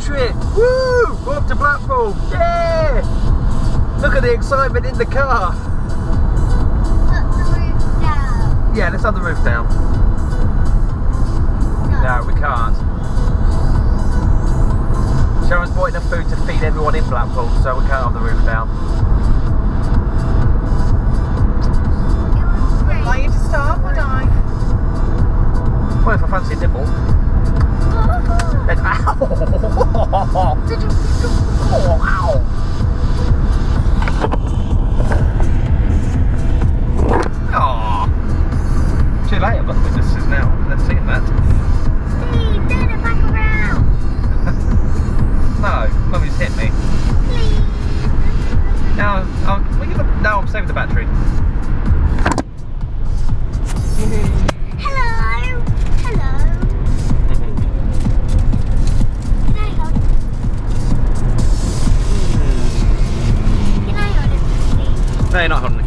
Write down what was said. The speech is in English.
Trip woo! We're up to Blackpool. Yeah! Look at the excitement in the car. Put the roof down. Yeah, let's have the roof down. No, we can't. Sharon's bought enough food to feed everyone in Blackpool, so we can't have the roof down. It was great. Like you to start, would I? Well, if I fancy a nibble. Then, ow! Did you? Oh, ow! Aw. Too late, I've got witnesses now. They've seen that. Steve, turn it back around. No, mummy's hit me. Please. Now, um, I'm, well, you look, now I'm saving the battery. Đây nó còn.